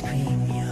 scream your